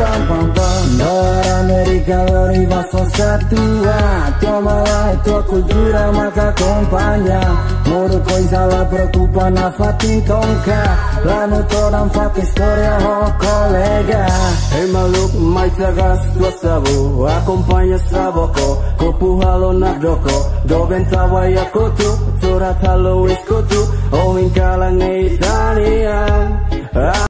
pam pam pam. Dolar Amerika beri bahasa satua Tomalah itu kultura maka kompanya coisa izala preocupa na fati tonka La no to dan fati storia ho kolega Hey maluk mai gas tu sabu Acompaña saboko Kopu halo na doko Doben tawa yakotu Tura talo iskotu Oh in kalang eita